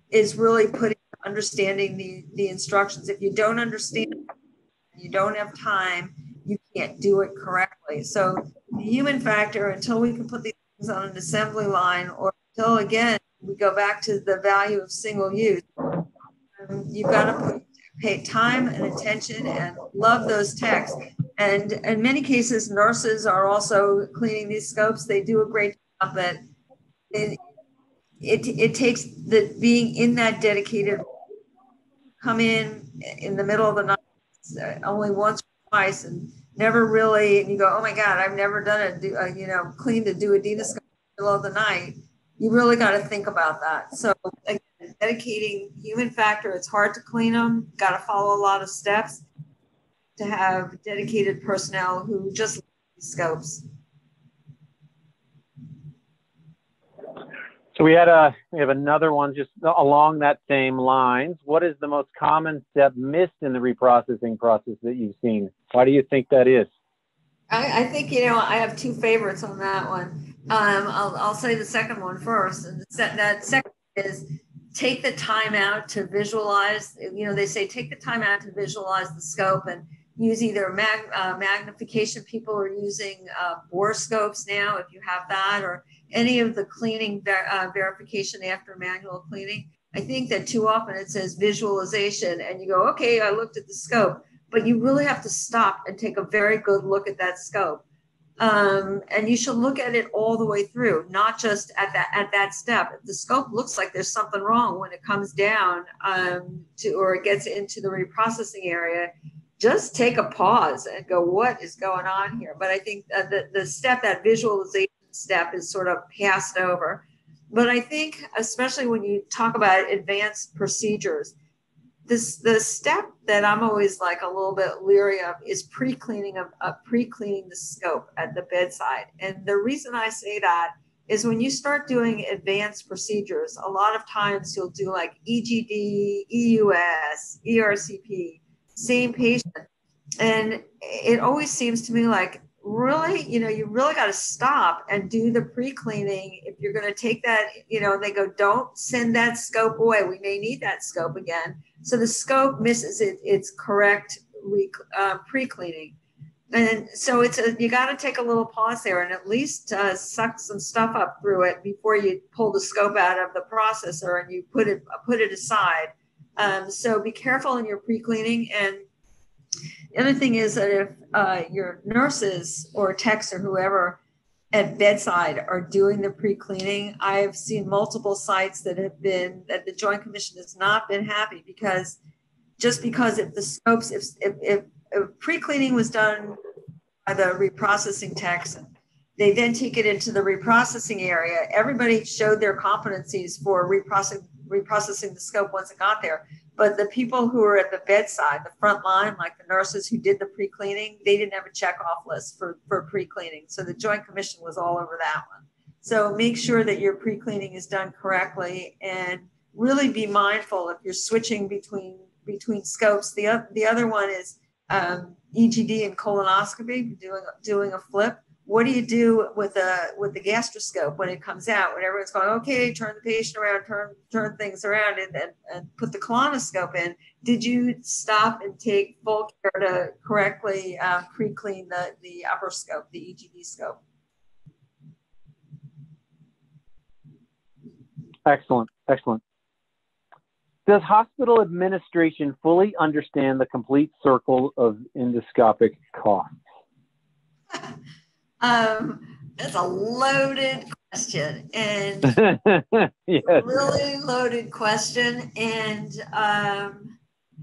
is really putting understanding the, the instructions. If you don't understand, you don't have time, you can't do it correctly. So the human factor, until we can put these things on an assembly line, or until again we go back to the value of single use, um, you've got to pay time and attention and love those techs. And in many cases, nurses are also cleaning these scopes. They do a great job, but it, it, it takes the being in that dedicated come in in the middle of the night uh, only once or twice and never really and you go oh my god i've never done it uh, you know cleaned a duodenoscope in the middle of the night you really got to think about that so again, dedicating human factor it's hard to clean them got to follow a lot of steps to have dedicated personnel who just scopes So we had a we have another one just along that same lines. What is the most common step missed in the reprocessing process that you've seen? Why do you think that is? I, I think you know I have two favorites on that one. Um, I'll, I'll say the second one first, and that second is take the time out to visualize. You know, they say take the time out to visualize the scope and use either mag, uh, magnification. People are using uh, borescopes now, if you have that, or any of the cleaning ver- uh, verification after manual cleaning. I think that too often it says visualization, and you go, okay, I looked at the scope, but you really have to stop and take a very good look at that scope. Um, and you should look at it all the way through, not just at that at that step. The scope looks like there's something wrong when it comes down um, to or it gets into the reprocessing area, just take a pause and go, what is going on here? But I think the the step that visualization step is sort of passed over. But I think, especially when you talk about advanced procedures, this the step that I'm always like a little bit leery of is pre-cleaning of uh, pre-cleaning the scope at the bedside. And the reason I say that is when you start doing advanced procedures, a lot of times you'll do like EGD, EUS, ERCP, same patient. And it always seems to me like really, you know, you really got to stop and do the pre-cleaning. If you're going to take that, you know, they go, don't send that scope away. We may need that scope again. So the scope misses it, its correct re, uh, pre-cleaning. And so it's a, you got to take a little pause there and at least uh, suck some stuff up through it before you pull the scope out of the processor and you put it put it aside. Um, so be careful in your pre-cleaning and the other thing is that if uh, your nurses or techs or whoever at bedside are doing the pre-cleaning, I've seen multiple sites that have been that the Joint Commission has not been happy because just because if the scopes if if, if, if pre-cleaning was done by the reprocessing techs, they then take it into the reprocessing area. Everybody showed their competencies for reprocessing reprocessing the scope once it got there. But the people who are at the bedside, the front line, like the nurses who did the pre-cleaning, they didn't have a check-off list for, for pre-cleaning. So the Joint Commission was all over that one. So make sure that your pre-cleaning is done correctly and really be mindful if you're switching between between scopes. The, the other one is um, EGD and colonoscopy, doing doing a flip what do you do with a with the gastroscope when it comes out? When everyone's going okay turn the patient around turn turn things around and, and, and put the colonoscope in did you stop and take full care to correctly uh, pre-clean the the upper scope the egd scope? Excellent excellent. Does hospital administration fully understand the complete circle of endoscopic costs Um, that's a loaded question and yes. really loaded question. And um,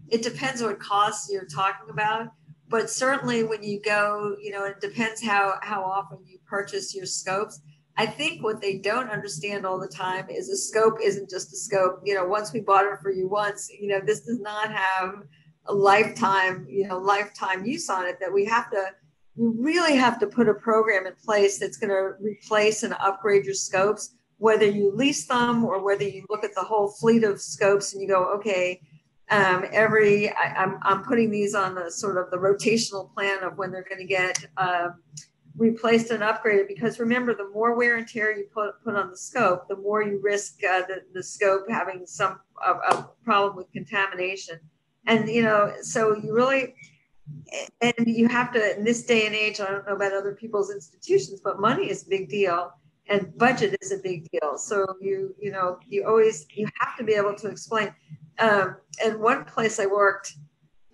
it depends what costs you're talking about. But certainly when you go, you know, it depends how, how often you purchase your scopes. I think what they don't understand all the time is a scope isn't just a scope. You know, once we bought it for you once, you know, this does not have a lifetime, you know, lifetime use on it that we have to you really have to put a program in place that's going to replace and upgrade your scopes, whether you lease them or whether you look at the whole fleet of scopes and you go, okay, um, every I, am I'm, I'm putting these on the sort of the rotational plan of when they're going to get um, replaced and upgraded. Because remember, the more wear and tear you put put on the scope, the more you risk uh, the the scope having some a, a problem with contamination. And you know, so you really and you have to in this day and age i don't know about other people's institutions but money is a big deal and budget is a big deal. So you you know you always you have to be able to explain. Um, and one place i worked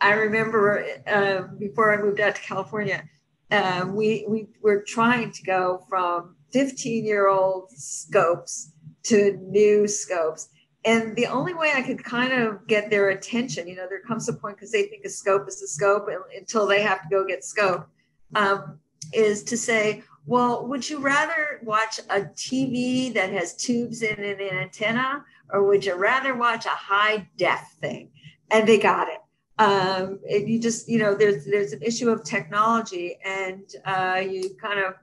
i remember uh, before i moved out to california uh, we we were trying to go from 15 year old scopes to new scopes and the only way I could kind of get their attention, you know, there comes a point because they think a scope is a scope until they have to go get scope, um, is to say, well, would you rather watch a TV that has tubes in it and antenna, or would you rather watch a high def thing? And they got it. Um, you just, you know, there's there's an issue of technology, and uh, you kind of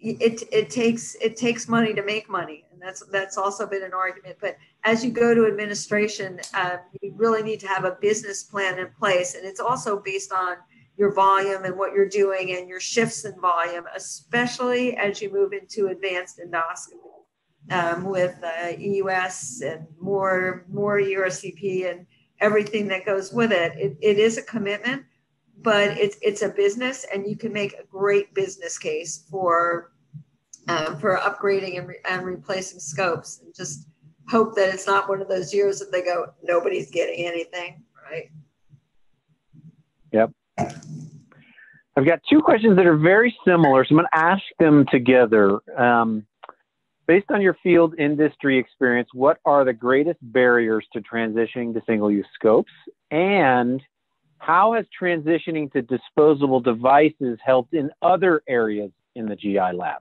it it takes it takes money to make money, and that's that's also been an argument. But as you go to administration, um, you really need to have a business plan in place. And it's also based on your volume and what you're doing and your shifts in volume, especially as you move into advanced endoscopy um, with uh, EUS and more, more ERCP and everything that goes with it. It, it is a commitment, but it's, it's a business and you can make a great business case for, um, for upgrading and, re- and replacing scopes and just hope that it's not one of those years that they go, nobody's getting anything, right? Yep. I've got two questions that are very similar, so I'm going to ask them together. Um, based on your field industry experience, what are the greatest barriers to transitioning to single use scopes? And how has transitioning to disposable devices helped in other areas in the GI lab?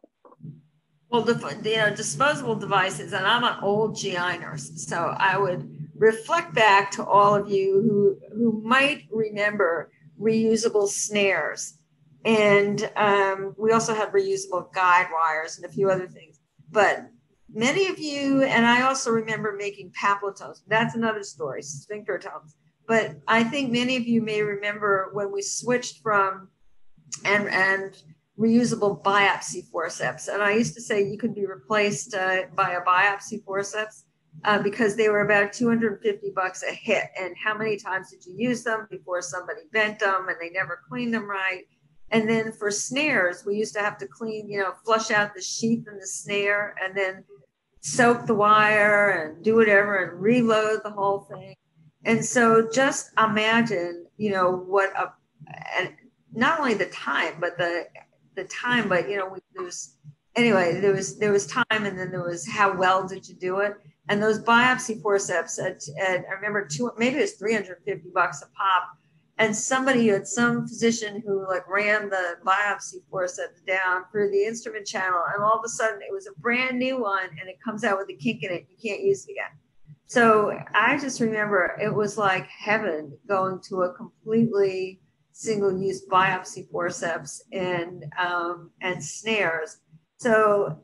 Well, the, you know, disposable devices, and I'm an old GI nurse, so I would reflect back to all of you who who might remember reusable snares, and um, we also had reusable guide wires and a few other things. But many of you, and I also remember making papillotomes. That's another story, sphincterotomes. But I think many of you may remember when we switched from and and reusable biopsy forceps. And I used to say you could be replaced uh, by a biopsy forceps uh, because they were about 250 bucks a hit. And how many times did you use them before somebody bent them and they never cleaned them right? And then for snares, we used to have to clean, you know, flush out the sheath and the snare and then soak the wire and do whatever and reload the whole thing. And so just imagine, you know, what a, and not only the time, but the, the time, but, you know, we, there was, anyway, there was, there was time and then there was how well did you do it? And those biopsy forceps uh, at, at uh, I remember two, maybe it was 350 bucks a pop and somebody had some physician who like ran the biopsy forceps down through the instrument channel and all of a sudden it was a brand new one and it comes out with a kink in it you can't use it again so i just remember it was like heaven going to a completely single use biopsy forceps and um, and snares. So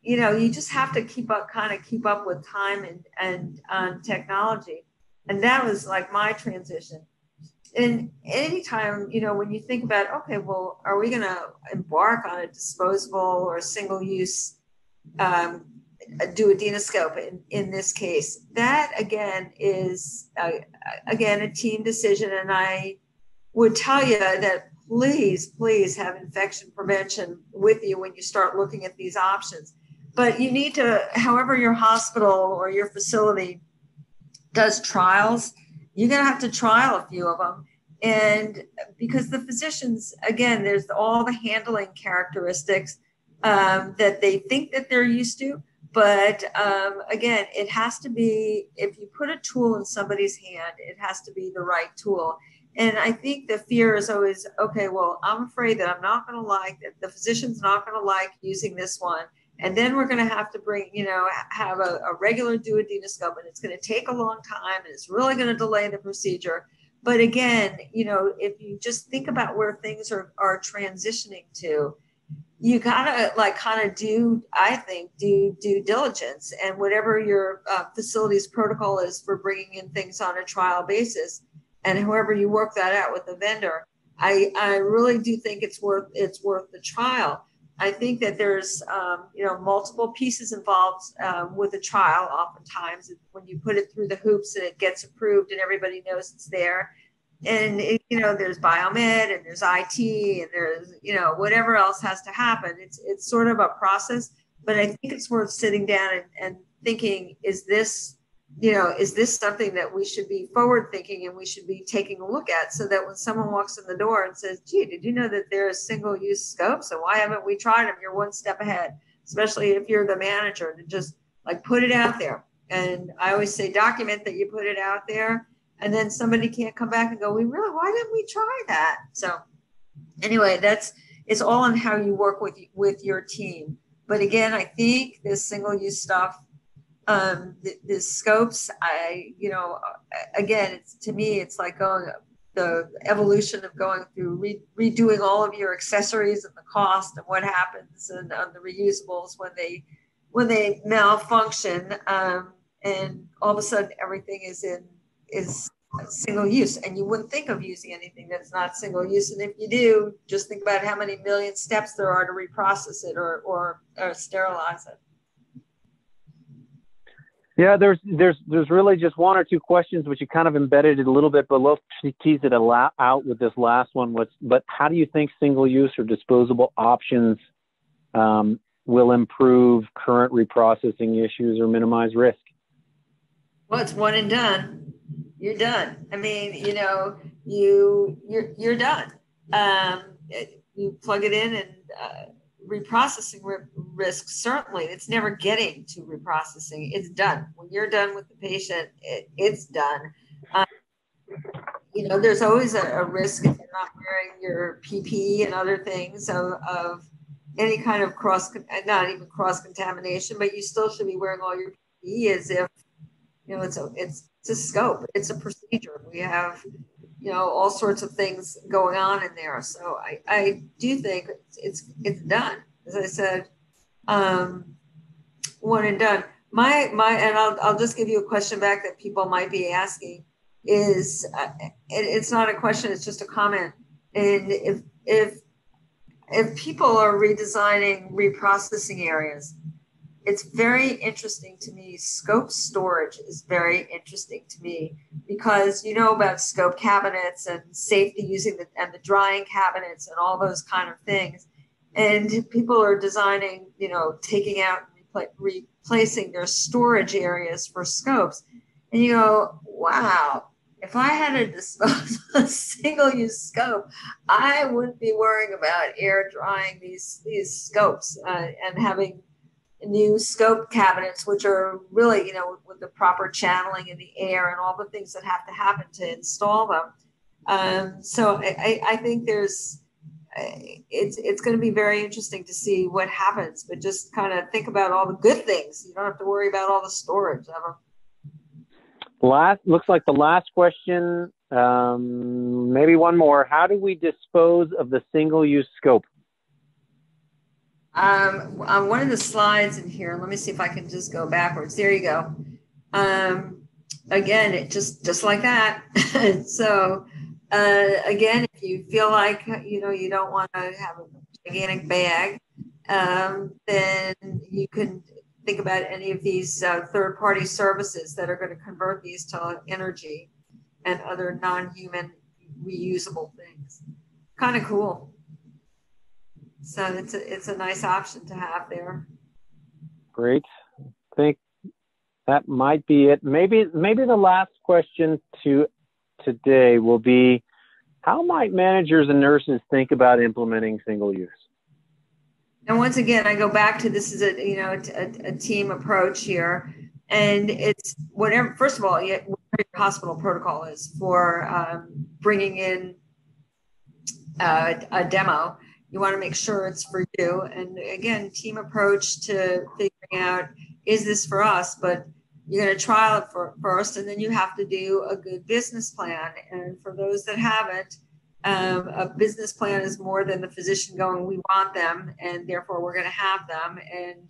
you know you just have to keep up kind of keep up with time and and um, technology. And that was like my transition. And anytime you know when you think about okay well are we going to embark on a disposable or single use um, duodenoscope in, in this case? That again is uh, again a team decision and i would tell you that please please have infection prevention with you when you start looking at these options but you need to however your hospital or your facility does trials you're going to have to trial a few of them. And because the physicians, again, there's all the handling characteristics um, that they think that they're used to. But um, again, it has to be, if you put a tool in somebody's hand, it has to be the right tool. And I think the fear is always, okay, well, I'm afraid that I'm not going to like, that the physician's not going to like using this one and then we're going to have to bring, you know, have a, a regular duodenoscope, and it's going to take a long time, and it's really going to delay the procedure. But again, you know, if you just think about where things are are transitioning to, you gotta like kind of do, I think, do due diligence, and whatever your uh, facility's protocol is for bringing in things on a trial basis, and whoever you work that out with the vendor, I I really do think it's worth it's worth the trial I think that there's, um, you know, multiple pieces involved um, with a trial. Oftentimes, when you put it through the hoops and it gets approved and everybody knows it's there, and it, you know, there's biomed and there's IT and there's, you know, whatever else has to happen. It's it's sort of a process, but I think it's worth sitting down and, and thinking: Is this you know, is this something that we should be forward thinking and we should be taking a look at so that when someone walks in the door and says, gee, did you know that there are single use scopes? And why haven't we tried them? You're one step ahead, especially if you're the manager to just like put it out there. And I always say, document that you put it out there. And then somebody can't come back and go, we really, why didn't we try that? So anyway, that's, it's all on how you work with, with your team. But again, I think this single use stuff um, the, the, scopes, I, you know, again, it's to me, it's like going the evolution of going through re, redoing all of your accessories and the cost and what happens and on the reusables when they when they malfunction um, and all of a sudden everything is in is single use. And you wouldn't think of using anything that's not single use. And if you do just think about how many million steps there are to reprocess it or or, or sterilize it yeah, there's there's there's really just one or two questions which you kind of embedded it a little bit, but let's tease it out with this last one. What's but how do you think single use or disposable options um, will improve current reprocessing issues or minimize risk? Well, it's one and done. You're done. I mean, you know, you you're you're done. Um, you plug it in and. Uh, reprocessing risk certainly it's never getting to reprocessing it's done. When you're done with the patient it, it's done. Um, you know there's always a, a, risk if you're not wearing your ppe and other things of, of any kind of cross not even cross contamination but you still should be wearing all your ppe as if you know it's a it's, it's a scope it's a procedure. We have you know all sorts of things going on in there. So i i do think it's it's, done. As i said um one and done. My my and i'll, I'll just give you a question back that people might be asking is uh, it, it's not a question it's just a comment. And if if if people are redesigning reprocessing areas, it's very interesting to me. Scope storage is very interesting to me because you know about scope cabinets and safety using the and the drying cabinets and all those kind of things. And people are designing, you know, taking out and replacing their storage areas for scopes. And you go, wow, if I had to dispose a single-use scope, I wouldn't be worrying about air drying these these scopes uh, and having new scope cabinets, which are really, you know, with the proper channeling in the air and all the things that have to happen to install them. Um, so I, I think there's, it's it's going to be very interesting to see what happens. But just kind of think about all the good things. You don't have to worry about all the storage ever. Last looks like the last question. Um, maybe one more. How do we dispose of the single-use scope? Um, on one of the slides in here, let me see if I can just go backwards. There you go. Um, again, it just just like that. so uh, again, if you feel like you know you don't want to have a gigantic bag, um, then you can think about any of these uh, third-party services that are going to convert these to energy and other non-human reusable things. Kind of cool. So it's a, it's a nice option to have there. Great. I think that might be it. Maybe maybe the last question to today will be how might managers and nurses think about implementing single use? And once again, I go back to this is a you know a, a team approach here, and it's whatever. First of all, whatever your hospital protocol is for um, bringing in uh, a demo you want to make sure it's for you. And again, team approach to figuring out is this for us? But you're going to trial it for, first, and then you have to do a good business plan. And for those that haven't, um, a business plan is more than the physician going, we want them, and therefore we're going to have them. And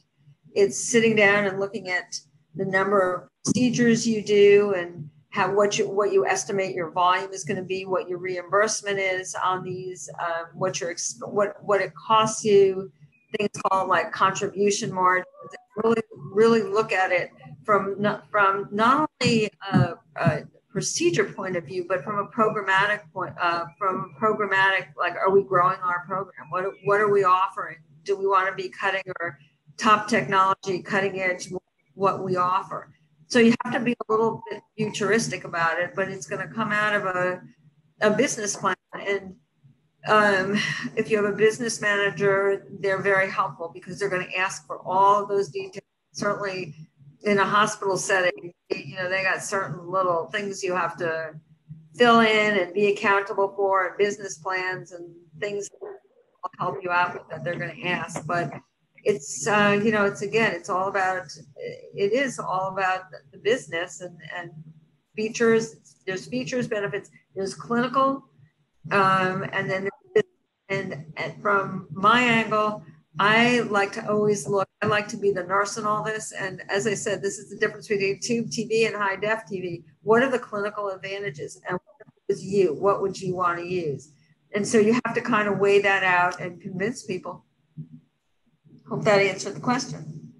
it's sitting down and looking at the number of procedures you do and how what you what you estimate your volume is going to be, what your reimbursement is on these, um, what your what what it costs you, things called like contribution margins. Really, really look at it from not from not only a, a procedure point of view, but from a programmatic point, uh, from programmatic like, are we growing our program? What what are we offering? Do we want to be cutting our top technology, cutting edge, what we offer? So you have to be a little bit futuristic about it, but it's going to come out of a, a business plan. And um, if you have a business manager, they're very helpful because they're going to ask for all those details. Certainly in a hospital setting, you know, they got certain little things you have to fill in and be accountable for and business plans and things that will help you out with that they're going to ask. But it's uh, you know it's again it's all about it is all about the business and and features there's features benefits there's clinical um, and then and, and from my angle i like to always look i like to be the nurse in all this. And as i said this is the difference between tube tv and high def tv what are the clinical advantages and what is you what would you want to use? And so you have to kind of weigh that out and convince people Hope that answered the question.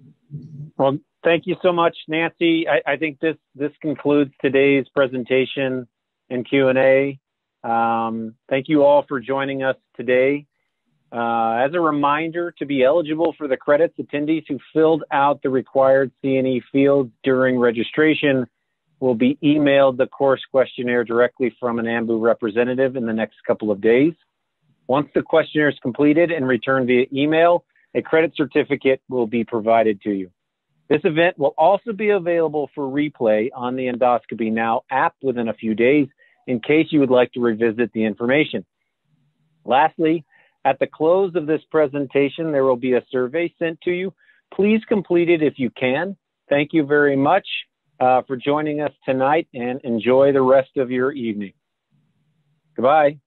Well, thank you so much, Nancy. I, I think this this concludes today's presentation and Q and A. Um, thank you all for joining us today. Uh, as a reminder, to be eligible for the credits, attendees who filled out the required C&E fields during registration will be emailed the course questionnaire directly from an Ambu representative in the next couple of days. Once the questionnaire is completed and returned via email, a credit certificate will be provided to you. This event will also be available for replay on the Endoscopy Now app within a few days in case you would like to revisit the information. Lastly, at the close of this presentation, there will be a survey sent to you. Please complete it if you can. Thank you very much uh, for joining us tonight and enjoy the rest of your evening. Goodbye.